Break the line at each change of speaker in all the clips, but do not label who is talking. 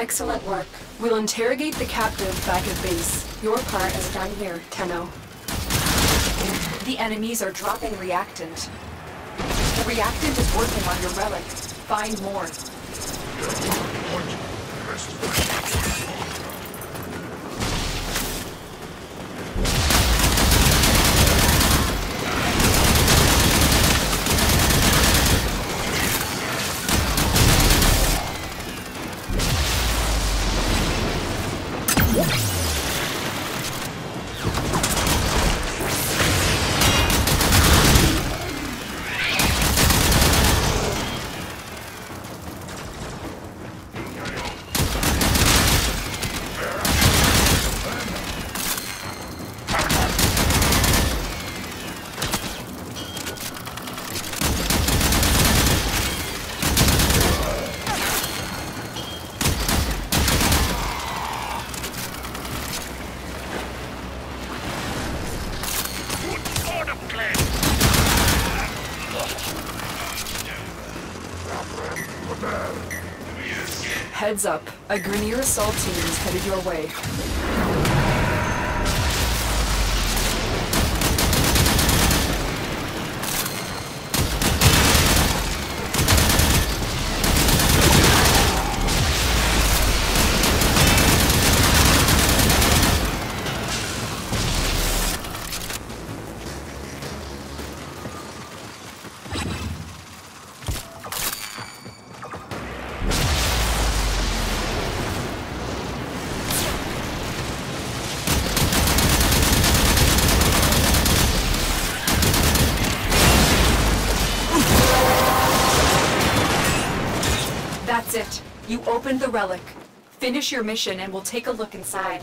Excellent work. We'll interrogate the captive back at base. Your part is done here, Tenno.
The enemies are dropping reactant. The reactant is working on your relic. Find more.
Heads up. A Grineer assault team is headed your way.
Opened the relic. Finish your mission and we'll take a look inside.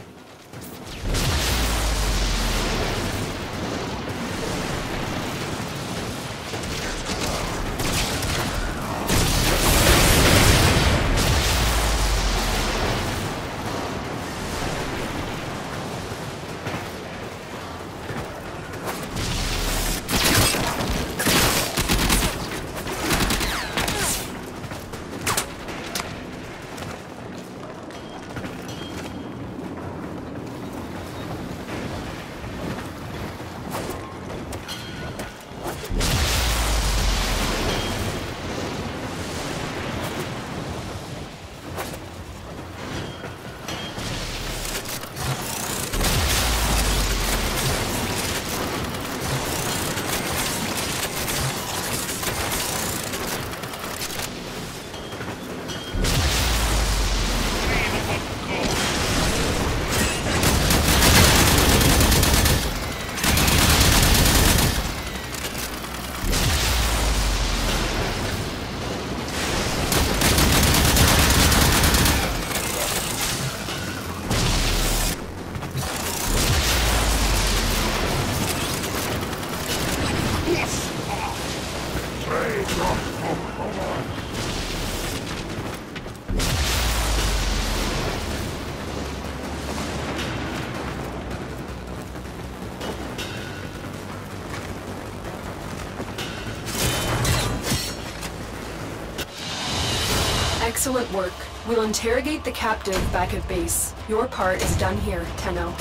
Excellent work. We'll interrogate the captive back at base. Your part is done here, Tenno.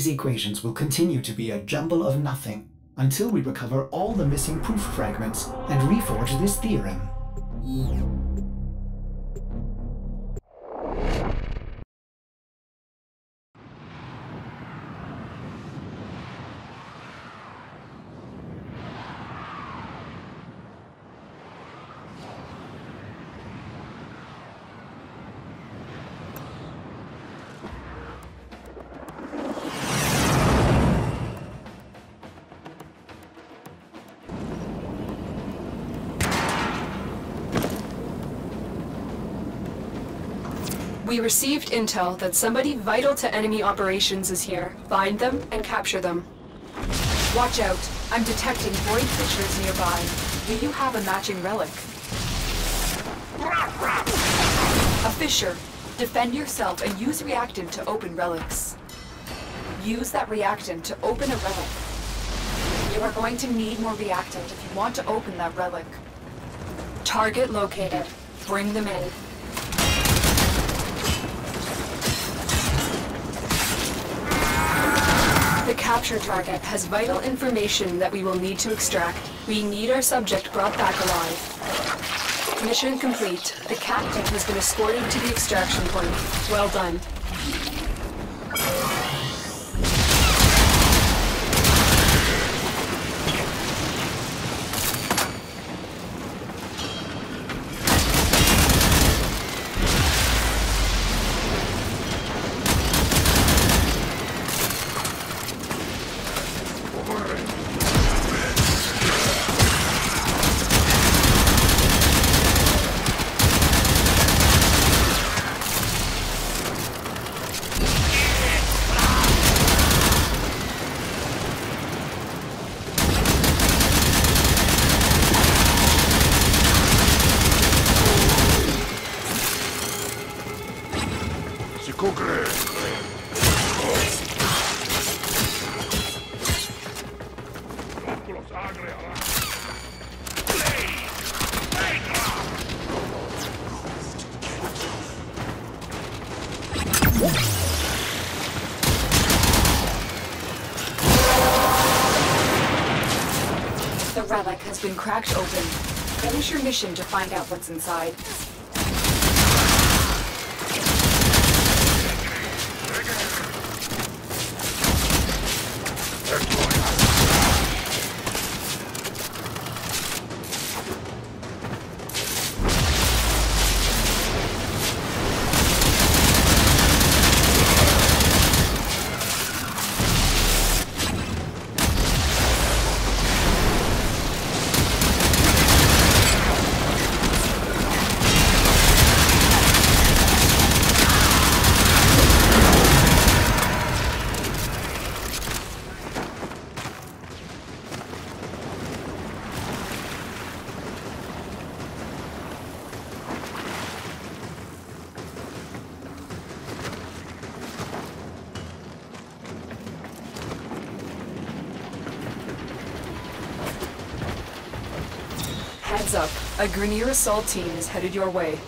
These equations will continue to be a jumble of nothing until we recover all the missing proof fragments and reforge this theorem.
We received intel that somebody vital to enemy operations is here. Find them and capture them.
Watch out. I'm detecting void fissures nearby. Do you have a matching relic? A fissure. Defend yourself and use reactant to open relics. Use that reactant to open a relic. You are going to need more reactant if you want to open that relic. Target located. Bring them in.
Capture target has vital information that we will need to extract. We need our subject brought back alive. Mission complete. The captain has been escorted to the extraction point. Well done.
Been cracked open. Finish your mission to find out what's inside.
A Grineer assault team is headed your way.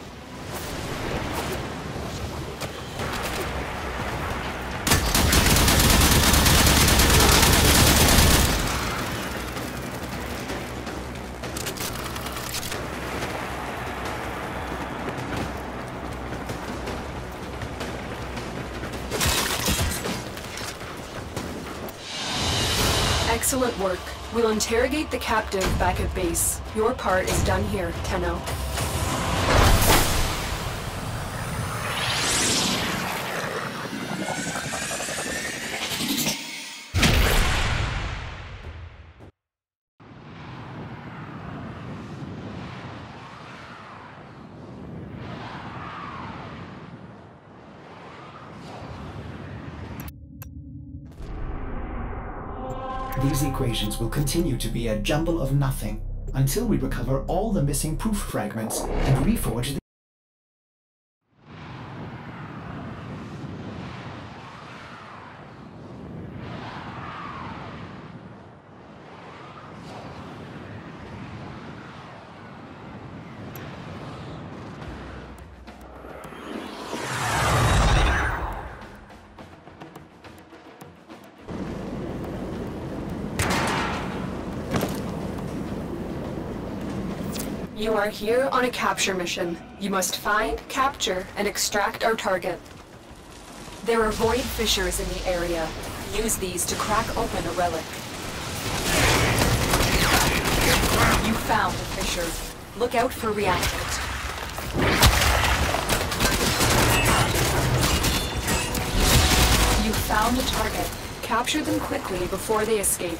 Excellent work. We'll interrogate the captive back at base. Your part is done here, Tenno.
These equations will continue to be a jumble of nothing until we recover all the missing proof fragments and reforge
You are here on a capture mission. You must find, capture, and extract our target. There are void fissures in the area. Use these to crack open a relic.
You found a fissure. Look out for reactant. You found a target.
Capture them quickly before they escape.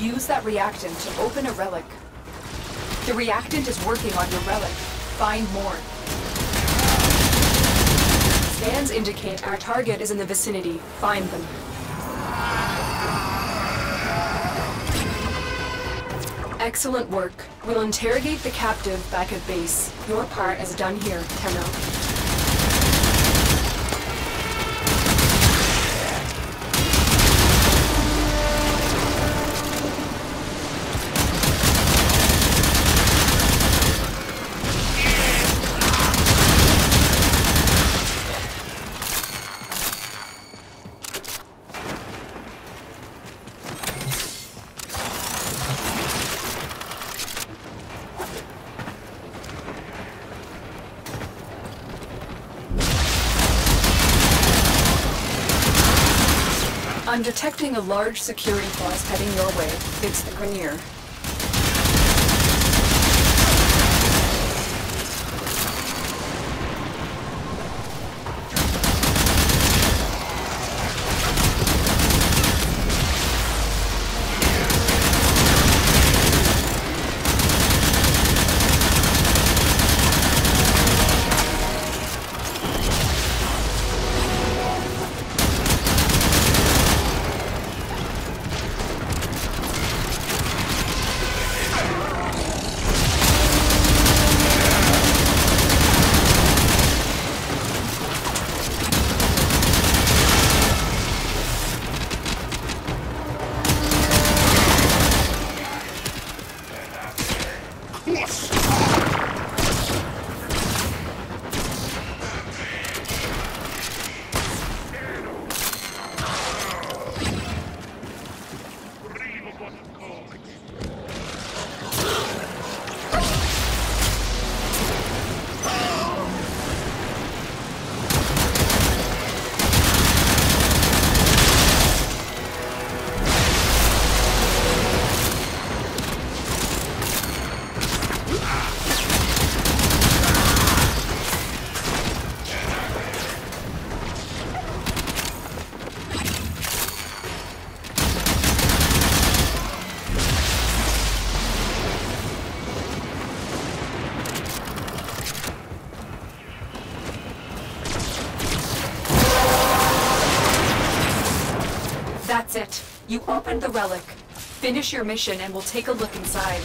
Use that reactant to open a relic. The reactant is working on your relic. Find more.
Scans indicate our target is in the vicinity. Find them. Excellent work. We'll interrogate the captive back at base. Your part is done here, Tenno. Large security force heading your way. It's the Grineer. You opened the relic. Finish your mission and we'll take a look inside.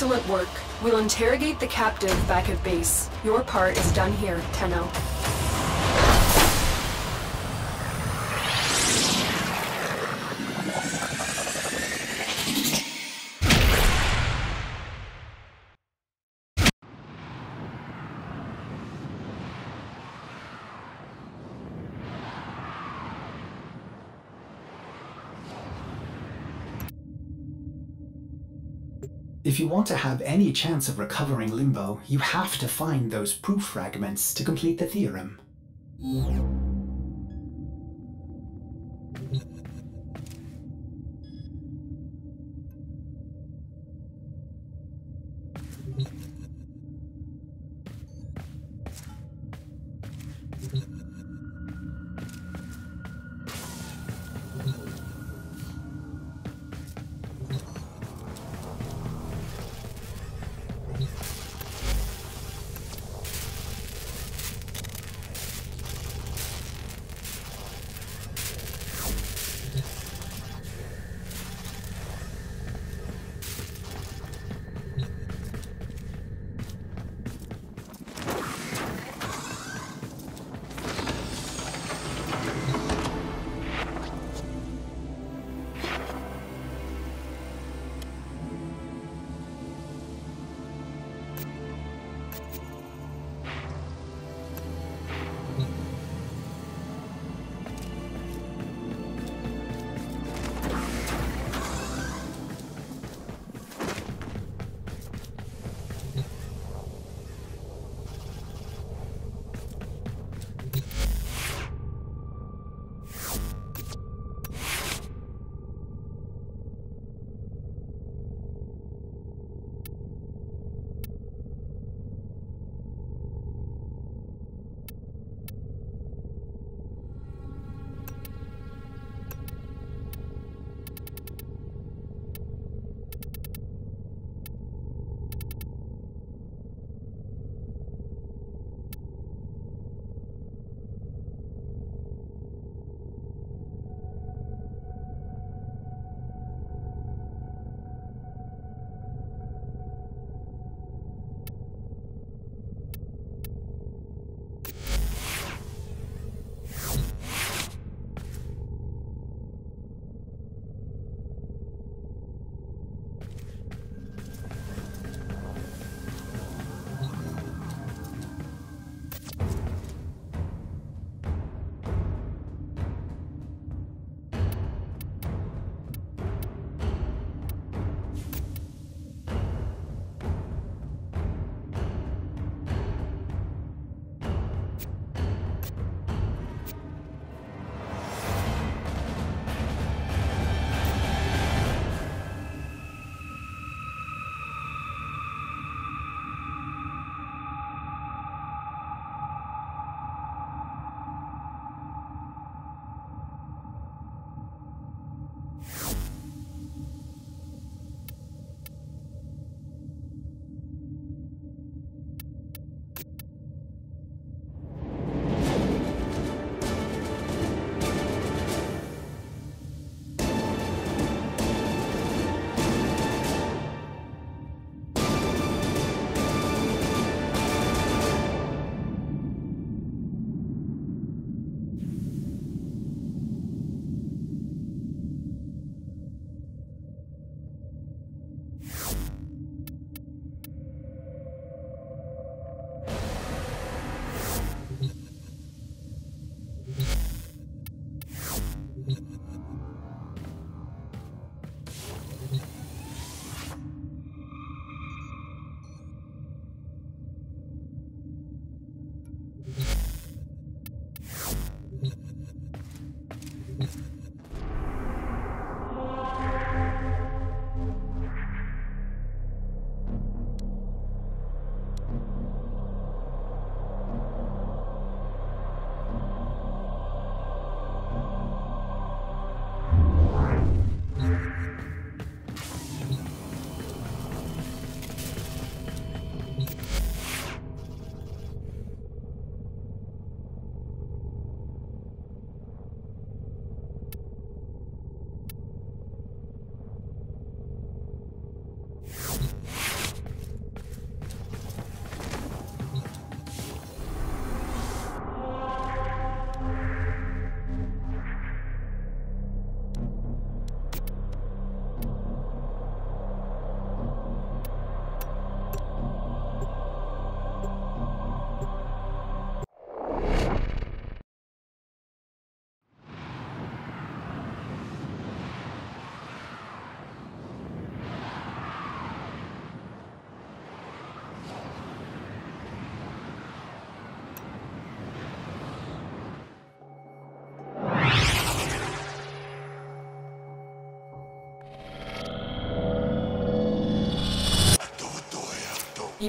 Excellent work. We'll interrogate the captive back at base. Your part is done here, Tenno.
You want to have any chance of recovering Limbo, you have to find those proof fragments to complete the theorem.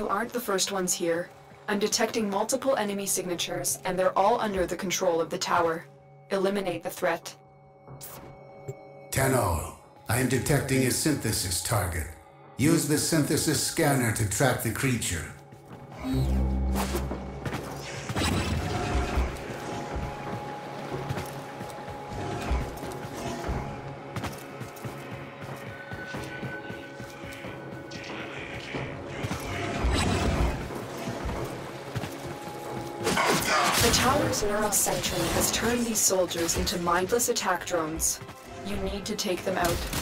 You aren't the first ones here. I'm detecting multiple enemy signatures, and they're all under the control of the tower. Eliminate the threat.
Tenno, I am detecting a synthesis target. Use the synthesis scanner to track the creature.
Neural sentry has turned these soldiers into mindless attack drones. You need to take them out.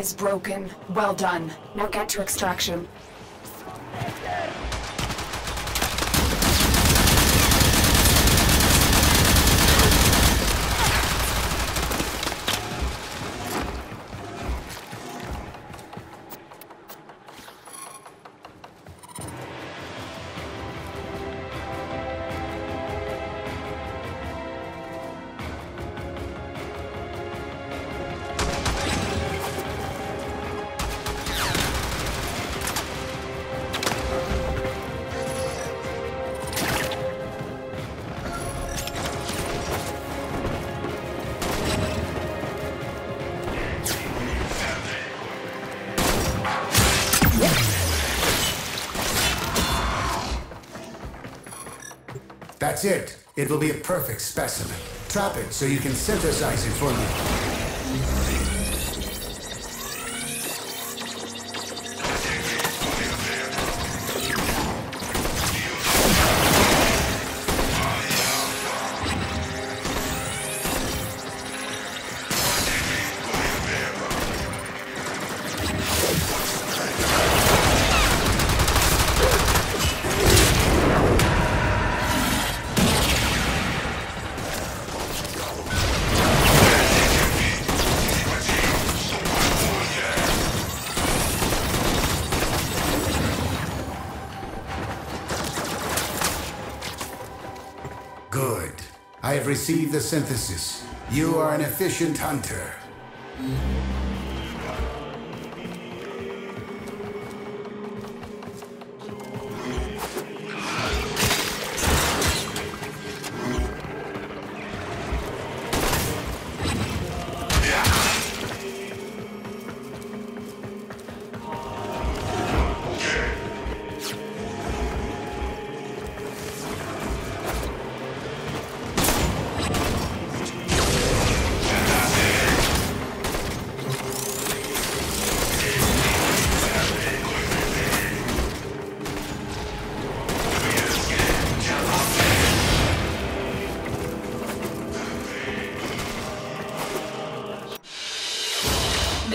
Is broken. Well done. Now get to extraction.
That's it. It will be a perfect specimen. Trap it so you can synthesize it for me. Received the synthesis. You are an efficient hunter.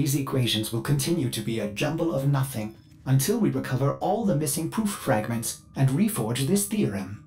These equations will continue to be a jumble of nothing until we recover all the missing proof fragments and reforge this theorem.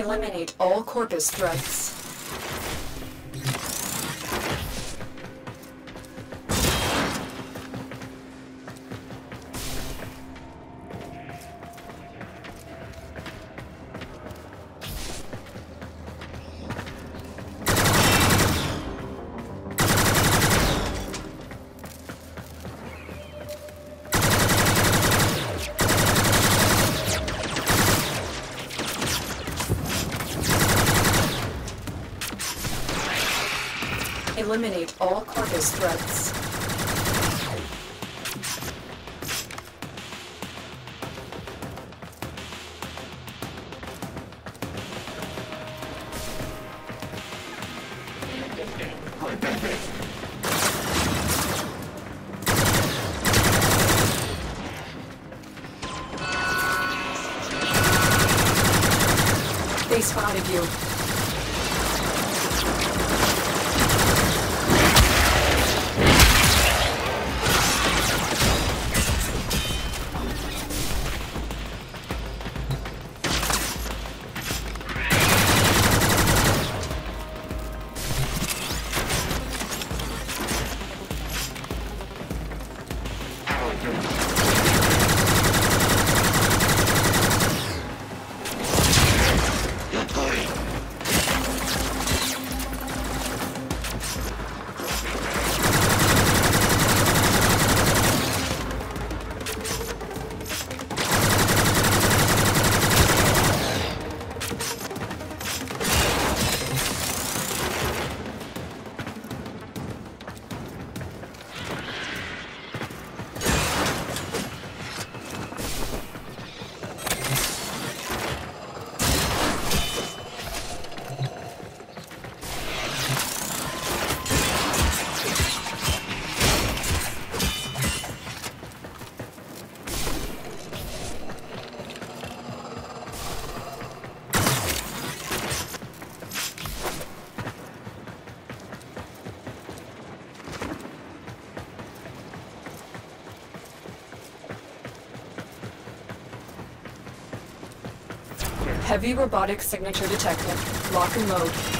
Eliminate all Corpus threats. Heavy robotic signature detected. Lock and load.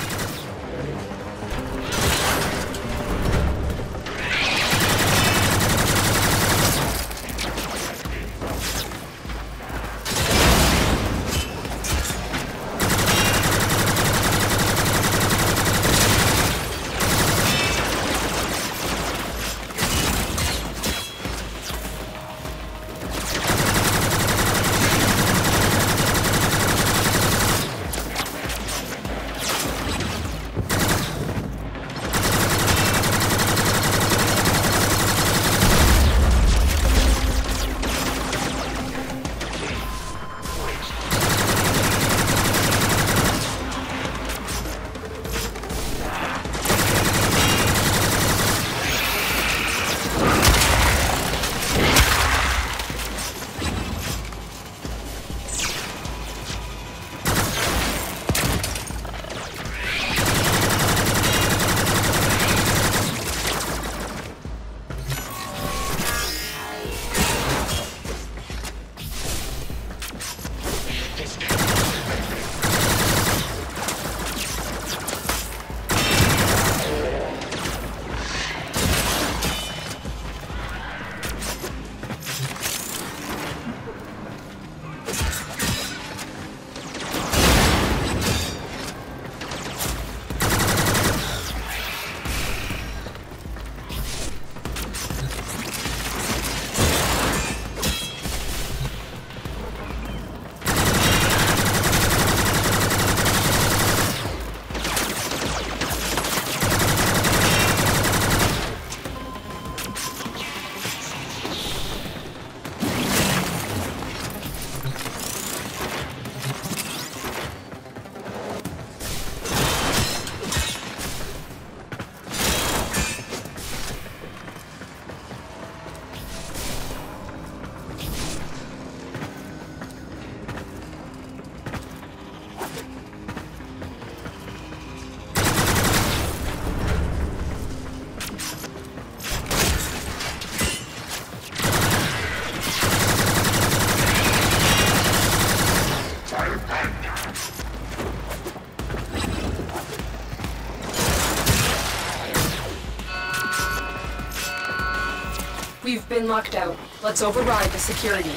We've been locked out. Let's override the security.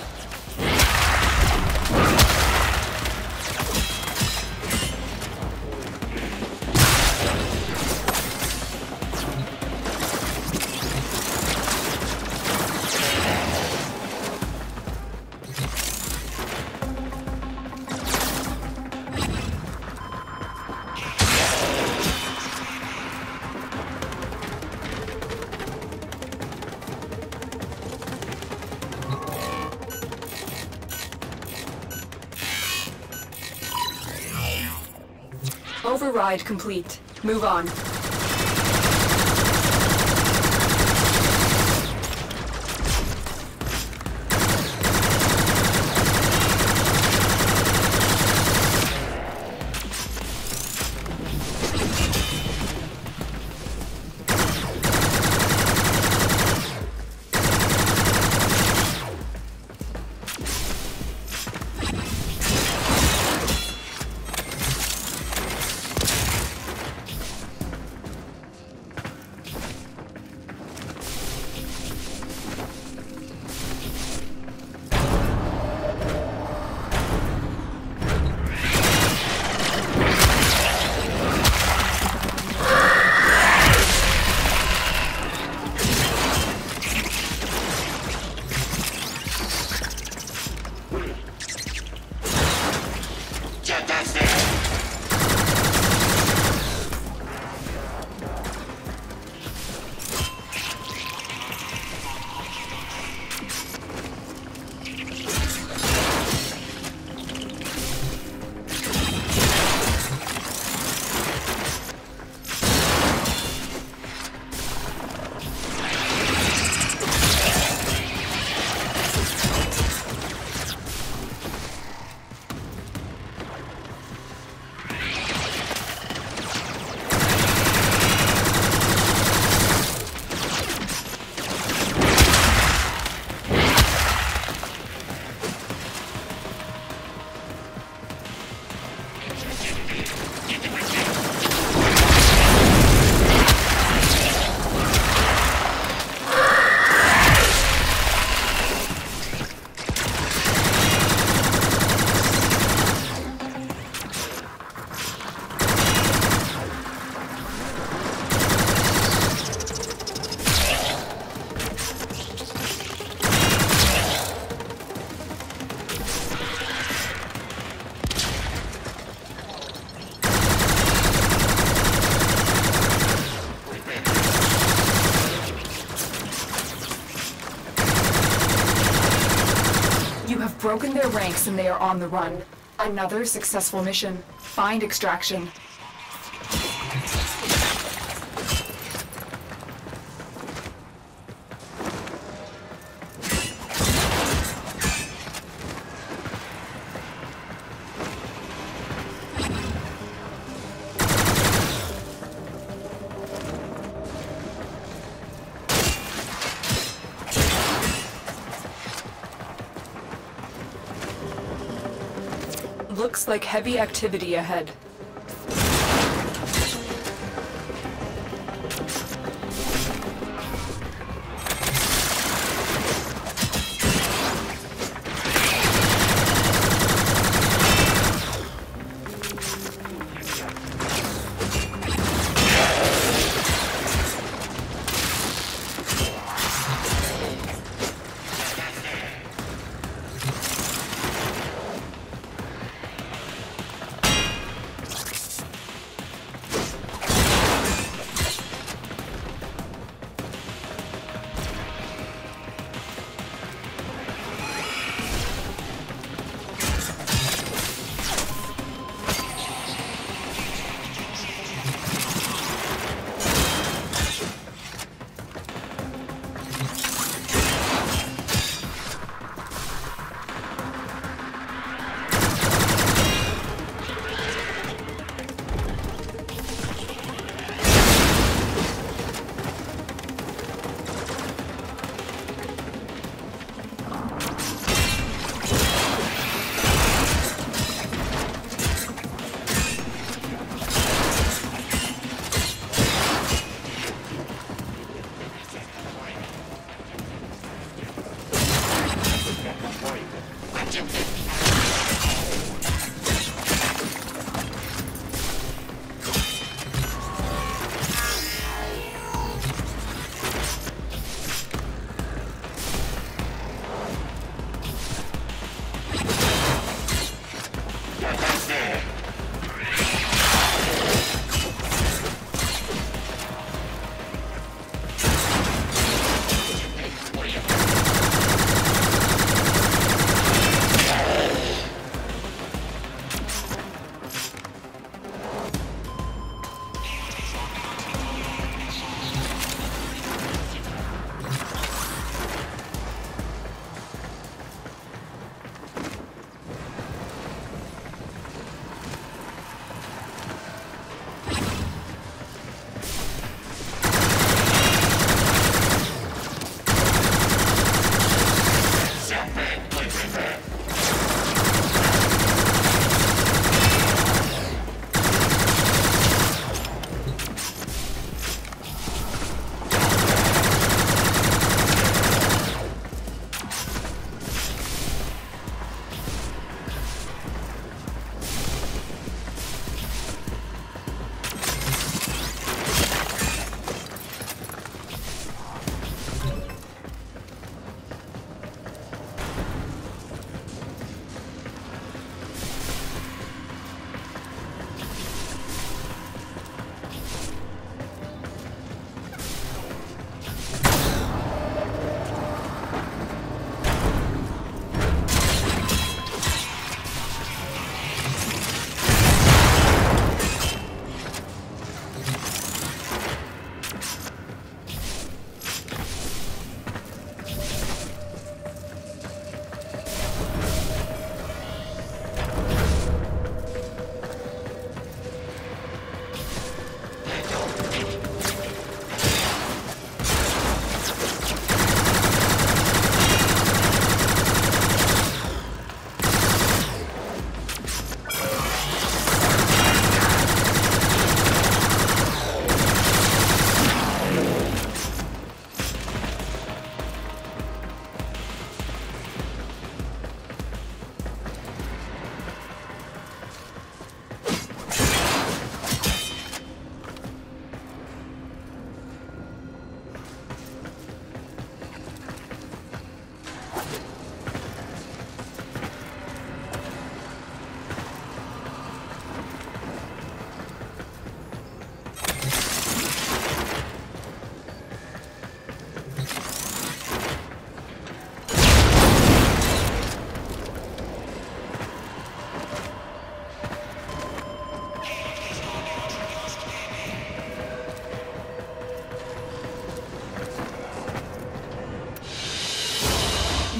Override complete. Move on.
Their ranks and they are on the run. Another successful mission. Find extraction.
Like heavy activity ahead.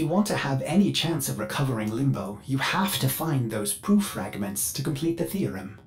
You want to have any chance of recovering Limbo, you have to find those proof fragments to complete the theorem.